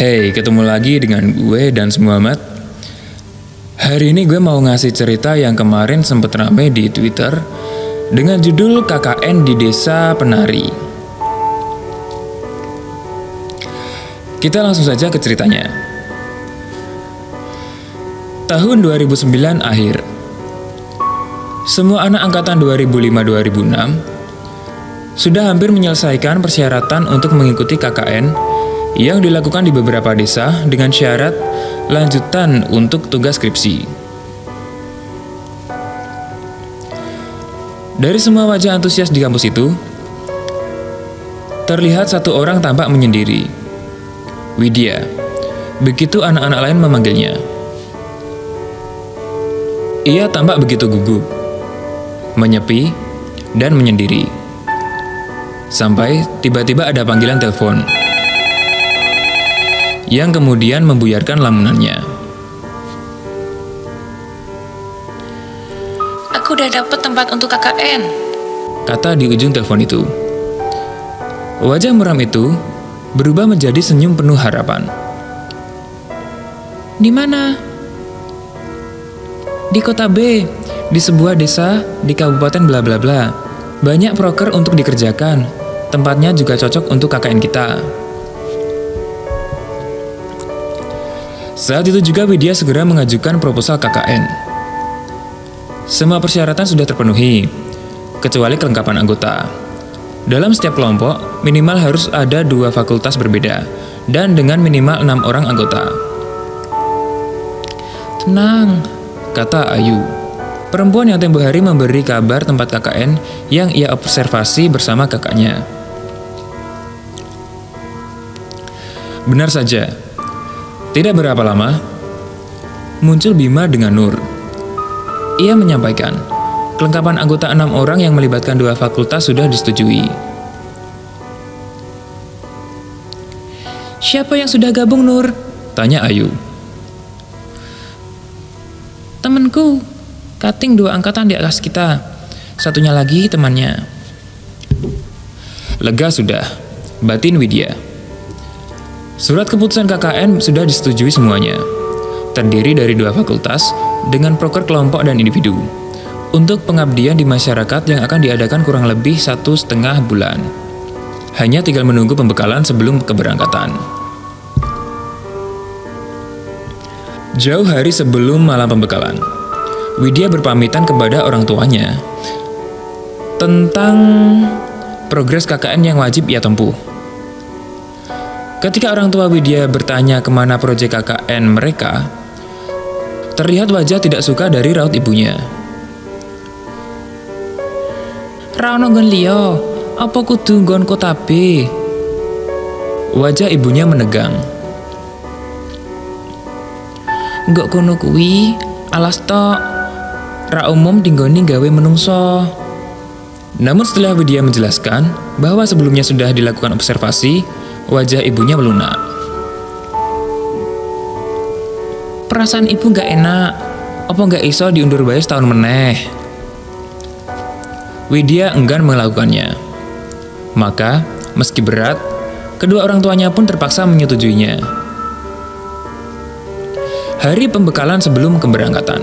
Hey, ketemu lagi dengan gue dan Muhammad. Hari ini gue mau ngasih cerita yang kemarin sempet rame di Twitter dengan judul KKN di Desa Penari. Kita langsung saja ke ceritanya. Tahun 2009 akhir. Semua anak angkatan 2005-2006 sudah hampir menyelesaikan persyaratan untuk mengikuti KKN yang dilakukan di beberapa desa dengan syarat lanjutan untuk tugas skripsi. Dari semua wajah antusias di kampus itu, terlihat satu orang tampak menyendiri. Widya. Begitu anak-anak lain memanggilnya. Ia tampak begitu gugup, menyepi, dan menyendiri. Sampai tiba-tiba ada panggilan telepon yang kemudian membuyarkan lamunannya. Aku udah dapet tempat untuk KKN. Kata di ujung telepon itu. Wajah muram itu berubah menjadi senyum penuh harapan. Di mana? Di kota B, di sebuah desa di kabupaten bla bla bla. Banyak proker untuk dikerjakan. Tempatnya juga cocok untuk KKN kita. Saat itu juga Widya segera mengajukan proposal KKN. Semua persyaratan sudah terpenuhi, kecuali kelengkapan anggota. Dalam setiap kelompok, minimal harus ada dua fakultas berbeda, dan dengan minimal enam orang anggota. Tenang, kata Ayu. Perempuan yang tempo hari memberi kabar tempat KKN yang ia observasi bersama kakaknya. Benar saja, tidak berapa lama, muncul Bima dengan Nur. Ia menyampaikan, kelengkapan anggota enam orang yang melibatkan dua fakultas sudah disetujui. Siapa yang sudah gabung, Nur? Tanya Ayu. Temanku, Kating dua angkatan di atas kita. Satunya lagi temannya. Lega sudah, batin Widya. Surat keputusan KKN sudah disetujui semuanya. Terdiri dari dua fakultas dengan proker kelompok dan individu. Untuk pengabdian di masyarakat yang akan diadakan kurang lebih satu setengah bulan. Hanya tinggal menunggu pembekalan sebelum keberangkatan. Jauh hari sebelum malam pembekalan, Widya berpamitan kepada orang tuanya tentang progres KKN yang wajib ia tempuh. Ketika orang tua Widya bertanya ke mana proyek KKN mereka, terlihat wajah tidak suka dari raut ibunya. Rano gon liyo, apa kudu gon kota B? Wajah ibunya menegang. Enggak kono kuwi, alas tok. Ra umum dinggoni gawe menungso. Namun setelah Widya menjelaskan bahwa sebelumnya sudah dilakukan observasi, Wajah ibunya melunak. Perasaan ibu gak enak. Apa gak iso diundur bayi setahun meneh? Widya enggan melakukannya. Maka, meski berat, kedua orang tuanya pun terpaksa menyetujuinya. Hari pembekalan sebelum keberangkatan.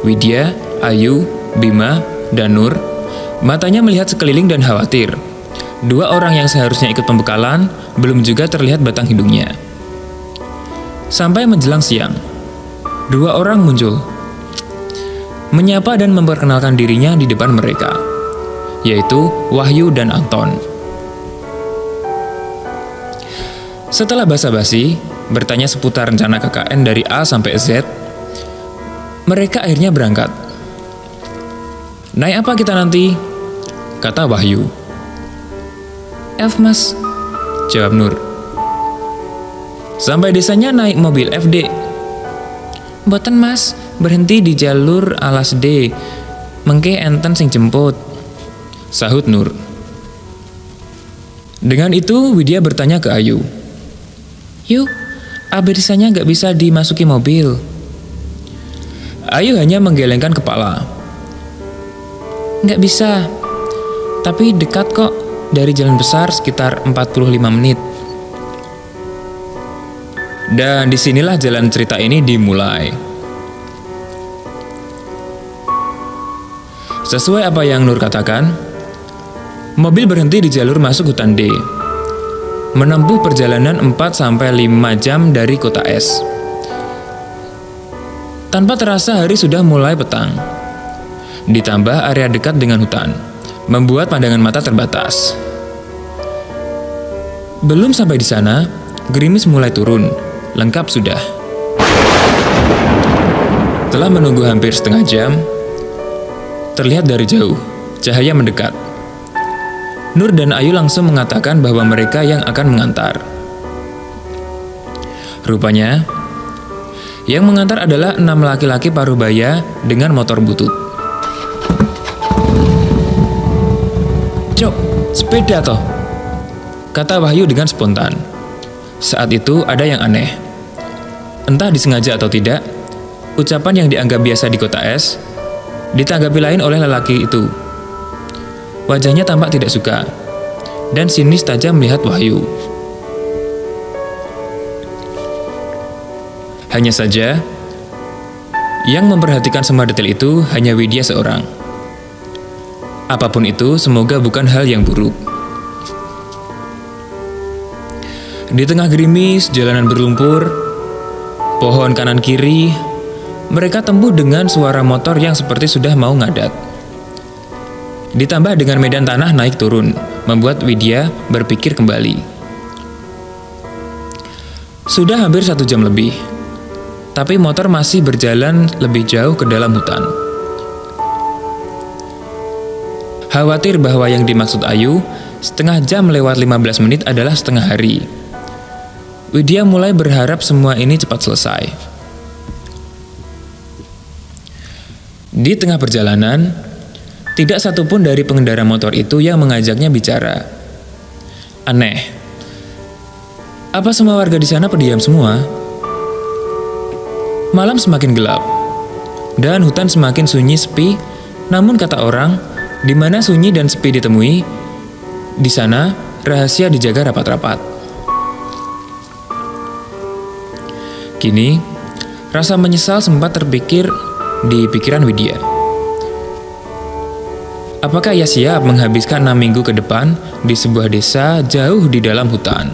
Widya, Ayu, Bima, dan Nur matanya melihat sekeliling dan khawatir Dua orang yang seharusnya ikut pembekalan belum juga terlihat batang hidungnya. Sampai menjelang siang, dua orang muncul, menyapa dan memperkenalkan dirinya di depan mereka, yaitu Wahyu dan Anton. Setelah basa-basi, bertanya seputar rencana KKN dari A sampai Z, mereka akhirnya berangkat. Naik apa kita nanti? Kata Wahyu. F mas. Jawab Nur. Sampai desanya naik mobil FD Boten mas. Berhenti di jalur alas D. Mengke enten sing jemput. Sahut Nur. Dengan itu Widya bertanya ke Ayu. Yuk AB desanya gak bisa dimasuki mobil. Ayu hanya menggelengkan kepala. Gak bisa. Tapi dekat kok dari jalan besar sekitar 45 menit. Dan di sinilah jalan cerita ini dimulai. Sesuai apa yang Nur katakan, mobil berhenti di jalur masuk hutan D. Menempuh perjalanan 4-5 jam dari kota S. Tanpa terasa hari sudah mulai petang. Ditambah area dekat dengan hutan, membuat pandangan mata terbatas. Belum sampai di sana, gerimis mulai turun, lengkap sudah. Telah menunggu hampir setengah jam, terlihat dari jauh, cahaya mendekat. Nur dan Ayu langsung mengatakan bahwa mereka yang akan mengantar. Rupanya, yang mengantar adalah enam laki-laki parubaya dengan motor butut. Sepeda toh? Kata Wahyu dengan spontan. Saat itu ada yang aneh. Entah disengaja atau tidak, ucapan yang dianggap biasa di kota S Ditanggapi lain oleh lelaki itu. Wajahnya tampak tidak suka, dan sinis tajam melihat Wahyu. Hanya saja, yang memperhatikan semua detail itu hanya Widya seorang. Apa pun itu, semoga bukan hal yang buruk. Di tengah gerimis, jalanan berlumpur, pohon kanan kiri, mereka tempuh dengan suara motor yang seperti sudah mau ngadat. Ditambah dengan medan tanah naik turun, membuat Widya berpikir kembali. Sudah hampir satu jam lebih, tapi motor masih berjalan lebih jauh ke dalam hutan. Khawatir bahwa yang dimaksud Ayu, setengah jam lewat 15 menit adalah setengah hari. Widya mulai berharap semua ini cepat selesai. Di tengah perjalanan, tidak satupun dari pengendara motor itu yang mengajaknya bicara. Aneh. Apa semua warga di sana pendiam semua? Malam semakin gelap, dan hutan semakin sunyi sepi. Namun kata orang, di mana sunyi dan sepi ditemui, di sana rahasia dijaga rapat-rapat. Kini, rasa menyesal sempat terpikir di pikiran Widya. Apakah ia siap menghabiskan enam minggu ke depan di sebuah desa jauh di dalam hutan?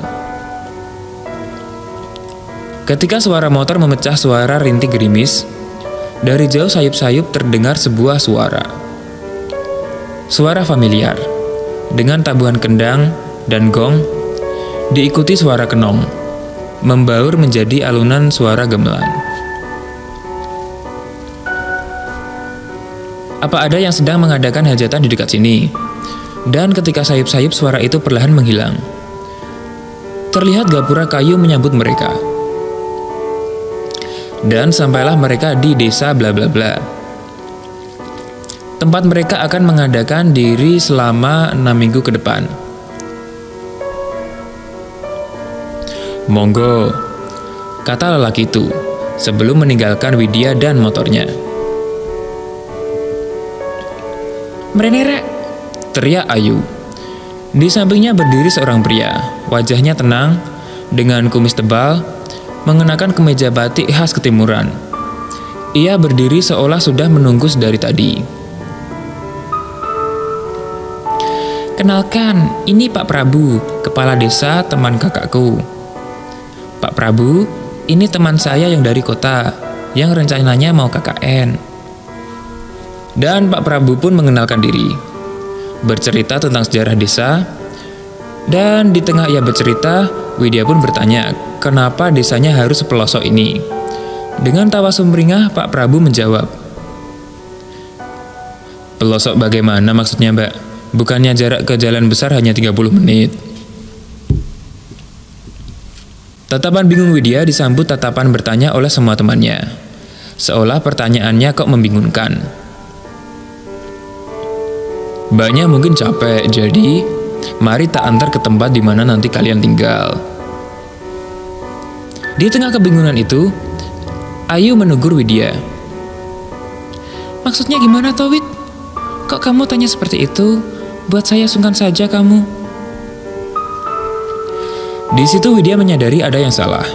Ketika suara motor memecah suara rintik gerimis, dari jauh sayup-sayup terdengar sebuah suara. Suara familiar, dengan tabuhan kendang dan gong, diikuti suara kenong, membaur menjadi alunan suara gamelan. Apa ada yang sedang mengadakan hajatan di dekat sini? Dan ketika sayup-sayup suara itu perlahan menghilang. Terlihat gapura kayu menyambut mereka. Dan sampailah mereka di desa bla bla bla. Tempat mereka akan mengadakan diri selama enam minggu ke depan. Monggo, kata lelaki itu sebelum meninggalkan Widya dan motornya. Merenere, teriak Ayu. Di sampingnya berdiri seorang pria, wajahnya tenang, dengan kumis tebal, mengenakan kemeja batik khas ketimuran. Ia berdiri seolah sudah menunggu sedari tadi. Kenalkan, ini Pak Prabu, kepala desa teman kakakku. Pak Prabu, ini teman saya yang dari kota, yang rencananya mau KKN. Dan Pak Prabu pun mengenalkan diri, bercerita tentang sejarah desa, dan di tengah ia bercerita, Widya pun bertanya, kenapa desanya harus sepelosok ini? Dengan tawa sumringah, Pak Prabu menjawab, Pelosok bagaimana maksudnya mbak? Bukannya jarak ke jalan besar hanya 30 menit. Tatapan bingung Widya disambut tatapan bertanya oleh semua temannya. Seolah pertanyaannya kok membingungkan. Banyak mungkin capek, jadi mari tak antar ke tempat di mana nanti kalian tinggal. Di tengah kebingungan itu, Ayu menegur Widya. Maksudnya gimana Towit? Kok kamu tanya seperti itu? Buat saya sungkan saja kamu. Di situ Widya menyadari ada yang salah.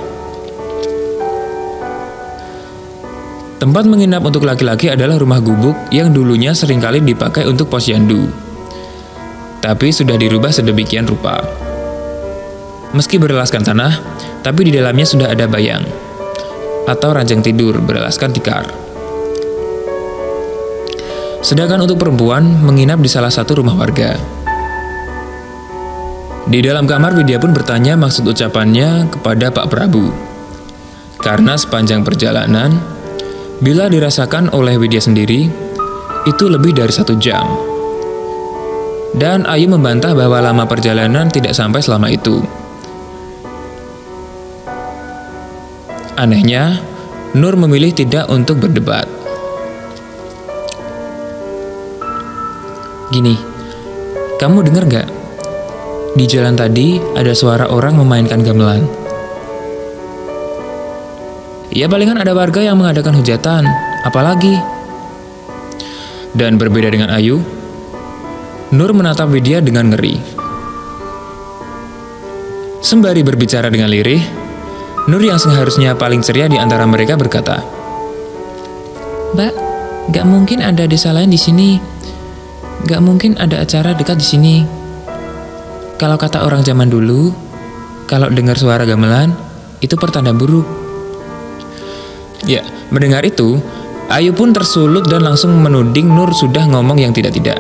Tempat menginap untuk laki-laki adalah rumah gubuk yang dulunya sering kali dipakai untuk posyandu. Tapi sudah dirubah sedemikian rupa. Meski berlaskan tanah, tapi di dalamnya sudah ada bayang atau ranjang tidur berlaskan tikar. Sedangkan untuk perempuan menginap di salah satu rumah warga. Di dalam kamar Widya pun bertanya maksud ucapannya kepada Pak Prabu. Karena sepanjang perjalanan, Bila dirasakan oleh Widya sendiri, itu lebih dari satu jam. Dan Ayu membantah bahwa lama perjalanan tidak sampai selama itu. Anehnya, Nur memilih tidak untuk berdebat. Gini, kamu dengar gak? Di jalan tadi ada suara orang memainkan gamelan. Ya palingan ada warga yang mengadakan hujatan, apalagi. Dan berbeda dengan Ayu, Nur menatap Widya dengan ngeri. Sembari berbicara dengan lirih, Nur yang seharusnya paling ceria di antara mereka berkata, Mbak, gak mungkin ada desa lain di sini. Gak mungkin ada acara dekat di sini. Kalau kata orang zaman dulu, kalau dengar suara gamelan, itu pertanda buruk. Ya, mendengar itu, Ayu pun tersulut dan langsung menuding Nur sudah ngomong yang tidak-tidak.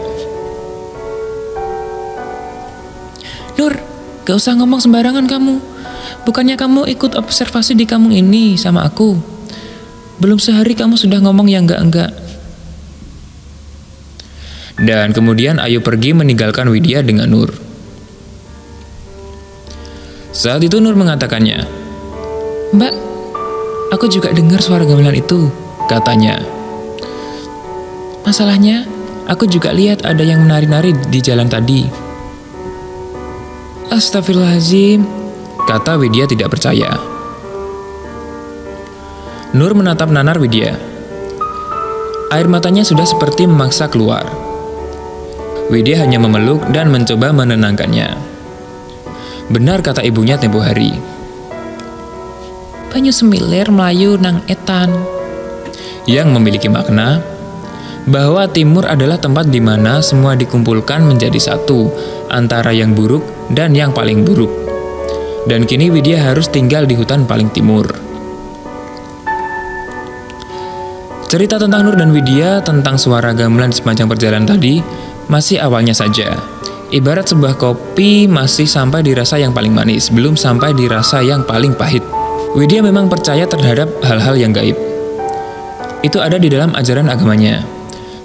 Nur, gak usah ngomong sembarangan kamu. Bukannya kamu ikut observasi di kampung ini sama aku. Belum sehari kamu sudah ngomong yang enggak-enggak. Dan kemudian Ayu pergi meninggalkan Widya dengan Nur. Saat itu Nur mengatakannya, Mbak, Aku juga dengar suara gamelan itu, katanya. Masalahnya, aku juga lihat ada yang menari-nari di jalan tadi. Astagfirullahaladzim, kata Widya tidak percaya. Nur menatap nanar Widya. Air matanya sudah seperti memaksa keluar. Widya hanya memeluk dan mencoba menenangkannya. Benar kata ibunya tempo hari banyu semilir Melayu nang etan. Yang memiliki makna bahwa timur adalah tempat di mana semua dikumpulkan menjadi satu antara yang buruk dan yang paling buruk. Dan kini Widya harus tinggal di hutan paling timur. Cerita tentang Nur dan Widya tentang suara gamelan di sepanjang perjalanan tadi masih awalnya saja. Ibarat sebuah kopi masih sampai di rasa yang paling manis, belum sampai di rasa yang paling pahit. Widya memang percaya terhadap hal-hal yang gaib. Itu ada di dalam ajaran agamanya.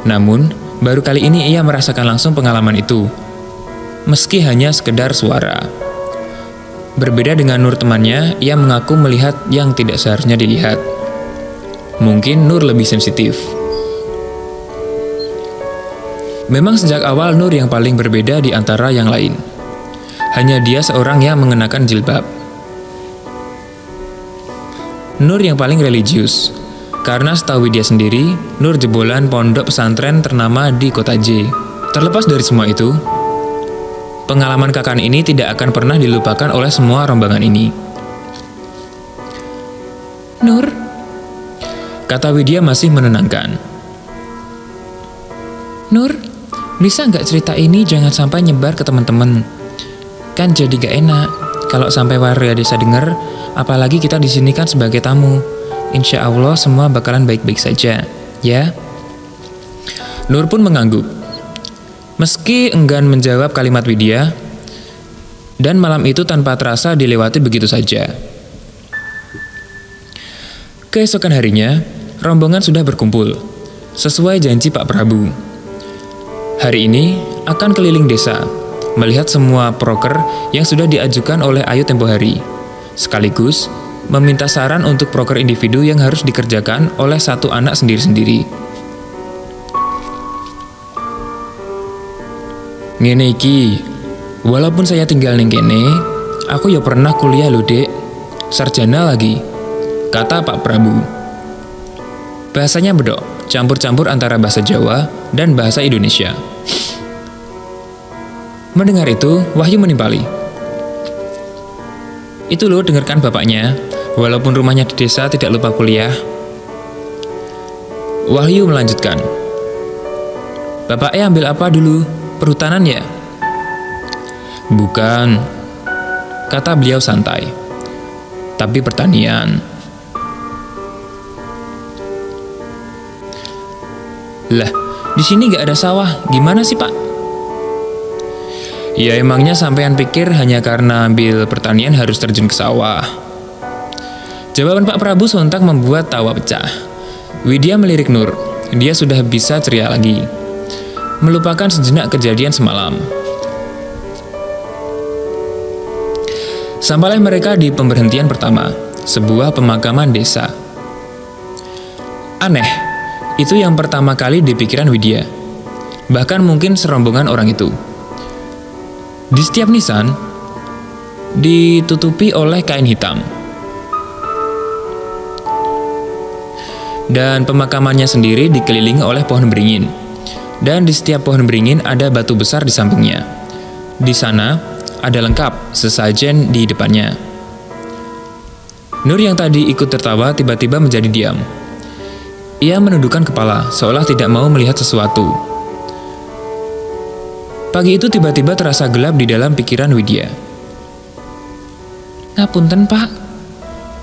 Namun, baru kali ini ia merasakan langsung pengalaman itu. Meski hanya sekedar suara. Berbeda dengan Nur temannya, ia mengaku melihat yang tidak seharusnya dilihat. Mungkin Nur lebih sensitif. Memang sejak awal Nur yang paling berbeda di antara yang lain. Hanya dia seorang yang mengenakan jilbab. Nur yang paling religius. Karena setahu dia sendiri, Nur jebolan pondok pesantren ternama di kota J. Terlepas dari semua itu, pengalaman kakak ini tidak akan pernah dilupakan oleh semua rombongan ini. Nur, kata Widya masih menenangkan. Nur, bisa nggak cerita ini jangan sampai nyebar ke teman-teman? Kan jadi gak enak kalau sampai warga desa dengar Apalagi kita di sini kan sebagai tamu. Insya Allah semua bakalan baik-baik saja, ya. Nur pun mengangguk. Meski enggan menjawab kalimat Widya, dan malam itu tanpa terasa dilewati begitu saja. Keesokan harinya, rombongan sudah berkumpul, sesuai janji Pak Prabu. Hari ini akan keliling desa, melihat semua proker yang sudah diajukan oleh Ayu tempo hari sekaligus meminta saran untuk proker individu yang harus dikerjakan oleh satu anak sendiri-sendiri. Ngene iki, walaupun saya tinggal ning kene, aku ya pernah kuliah lho, Dek. Sarjana lagi, kata Pak Prabu. Bahasanya bedok, campur-campur antara bahasa Jawa dan bahasa Indonesia. Mendengar itu, Wahyu menimpali. Itu loh dengarkan bapaknya, walaupun rumahnya di desa tidak lupa kuliah. Wahyu melanjutkan. Bapaknya ambil apa dulu? Perhutanan ya? Bukan, kata beliau santai. Tapi pertanian. Lah, di sini gak ada sawah. Gimana sih, Pak? Ya emangnya sampean pikir hanya karena ambil pertanian harus terjun ke sawah. Jawaban Pak Prabu sontak membuat tawa pecah. Widya melirik Nur. Dia sudah bisa ceria lagi. Melupakan sejenak kejadian semalam. Sampailah mereka di pemberhentian pertama, sebuah pemakaman desa. Aneh, itu yang pertama kali di pikiran Widya. Bahkan mungkin serombongan orang itu. Di setiap nisan ditutupi oleh kain hitam. Dan pemakamannya sendiri dikelilingi oleh pohon beringin. Dan di setiap pohon beringin ada batu besar di sampingnya. Di sana ada lengkap sesajen di depannya. Nur yang tadi ikut tertawa tiba-tiba menjadi diam. Ia menundukkan kepala, seolah tidak mau melihat sesuatu. Pagi itu tiba-tiba terasa gelap di dalam pikiran Widya. Ngapunten pak,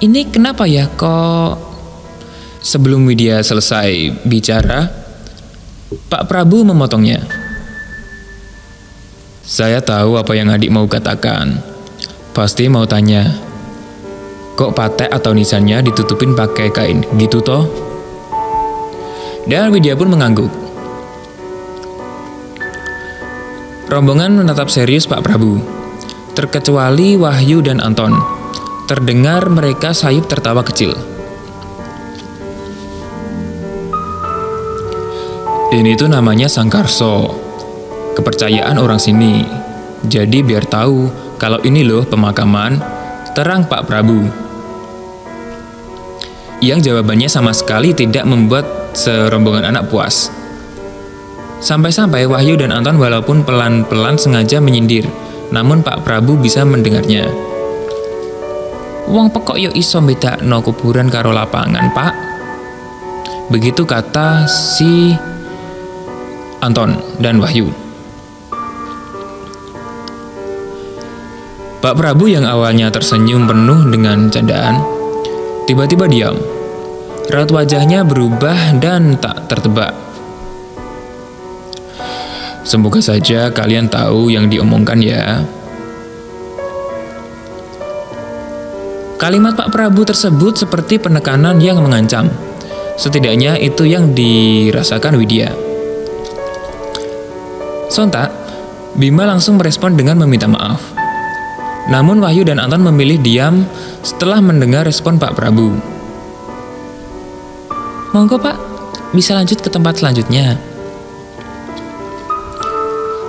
ini kenapa ya kok... Sebelum Widya selesai bicara, Pak Prabu memotongnya. Saya tahu apa yang adik mau katakan. Pasti mau tanya, kok patek atau nisannya ditutupin pakai kain gitu toh? Dan Widya pun mengangguk. Rombongan menatap serius Pak Prabu. Terkecuali Wahyu dan Anton. Terdengar mereka sayup tertawa kecil. Ini tuh namanya Sangkarso. Kepercayaan orang sini. Jadi biar tahu kalau ini loh pemakaman, terang Pak Prabu. Yang jawabannya sama sekali tidak membuat serombongan anak puas. Sampai-sampai Wahyu dan Anton walaupun pelan-pelan sengaja menyindir, namun Pak Prabu bisa mendengarnya. Wong pekok yo iso beda no kuburan karo lapangan, Pak. Begitu kata si Anton dan Wahyu. Pak Prabu yang awalnya tersenyum penuh dengan candaan, tiba-tiba diam Raut wajahnya berubah dan tak tertebak. Semoga saja kalian tahu yang diomongkan ya. Kalimat Pak Prabu tersebut seperti penekanan yang mengancam. Setidaknya itu yang dirasakan Widya. Sontak, Bima langsung merespon dengan meminta maaf. Namun Wahyu dan Anton memilih diam setelah mendengar respon Pak Prabu. Monggo pak, bisa lanjut ke tempat selanjutnya.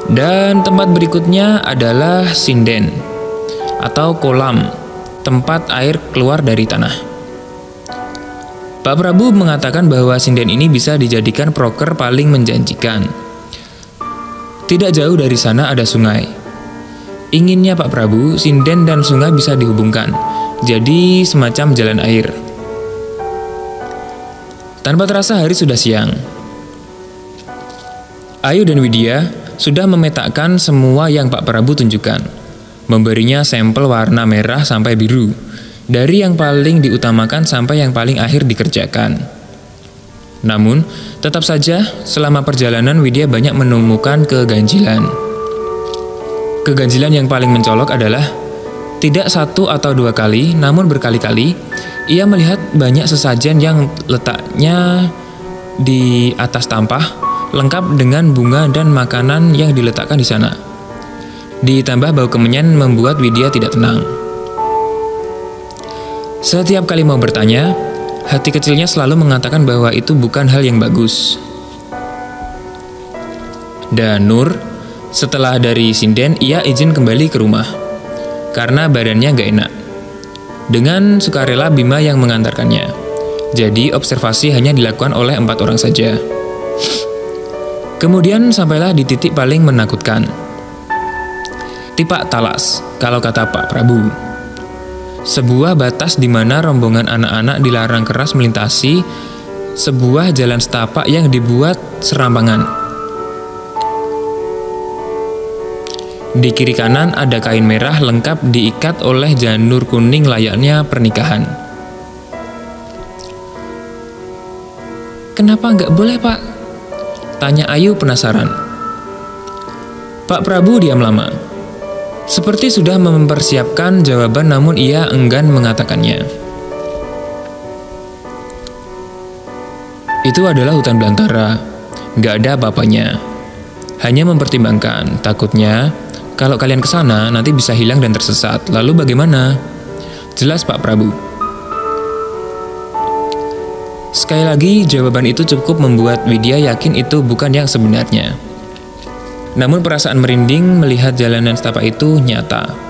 Dan tempat berikutnya adalah sinden atau kolam, tempat air keluar dari tanah. Pak Prabu mengatakan bahwa sinden ini bisa dijadikan proker paling menjanjikan. Tidak jauh dari sana ada sungai. Inginnya Pak Prabu, sinden dan sungai bisa dihubungkan, jadi semacam jalan air. Tanpa terasa hari sudah siang. Ayu dan Widya sudah memetakan semua yang Pak Prabu tunjukkan. Memberinya sampel warna merah sampai biru. Dari yang paling diutamakan sampai yang paling akhir dikerjakan. Namun, tetap saja selama perjalanan Widya banyak menemukan keganjilan. Keganjilan yang paling mencolok adalah tidak satu atau dua kali, namun berkali-kali ia melihat banyak sesajen yang letaknya di atas tampah, lengkap dengan bunga dan makanan yang diletakkan di sana. Ditambah bau kemenyan membuat Widya tidak tenang. Setiap kali mau bertanya, hati kecilnya selalu mengatakan bahwa itu bukan hal yang bagus. Dan Nur, setelah dari sinden, ia izin kembali ke rumah. Karena badannya gak enak. Dengan sukarela Bima yang mengantarkannya. Jadi observasi hanya dilakukan oleh empat orang saja. Kemudian sampailah di titik paling menakutkan. Tipak talas, kalau kata Pak Prabu. Sebuah batas di mana rombongan anak-anak dilarang keras melintasi sebuah jalan setapak yang dibuat serampangan. Di kiri kanan ada kain merah lengkap diikat oleh janur kuning layaknya pernikahan. Kenapa nggak boleh pak? Tanya Ayu penasaran. Pak Prabu diam lama. Seperti sudah mempersiapkan jawaban namun ia enggan mengatakannya. Itu adalah hutan belantara, gak ada apa-apanya. Hanya mempertimbangkan, takutnya kalau kalian ke sana nanti bisa hilang dan tersesat. Lalu bagaimana? Jelas Pak Prabu. Sekali lagi, jawaban itu cukup membuat Widya yakin itu bukan yang sebenarnya. Namun perasaan merinding melihat jalanan setapak itu nyata.